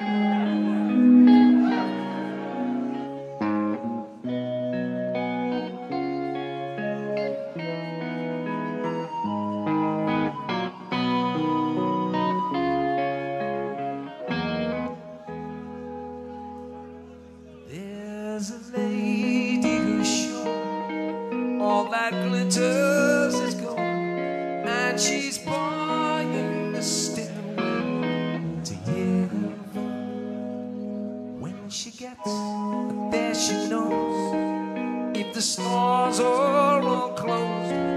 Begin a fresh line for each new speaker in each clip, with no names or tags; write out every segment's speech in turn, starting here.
There's a lady who's sure all that glitter. the stores all closed.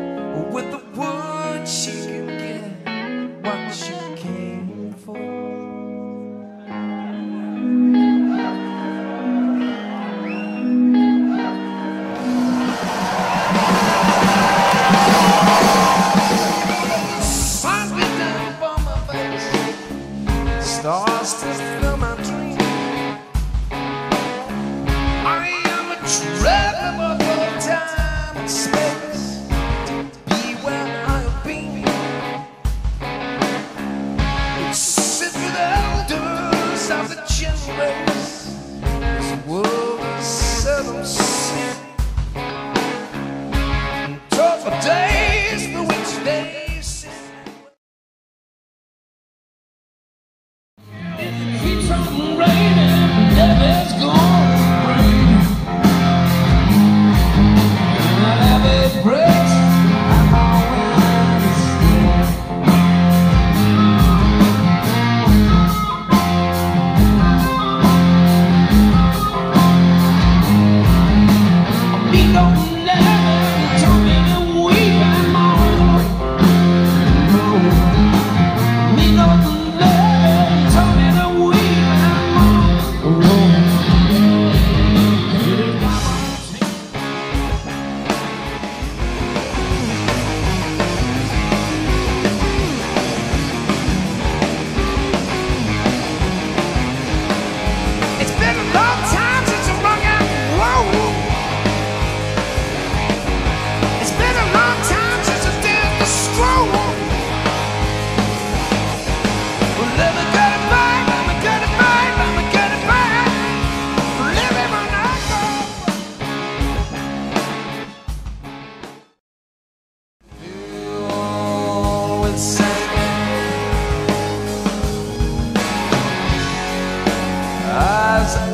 place this world is set on days, but which days? Pico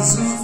thousand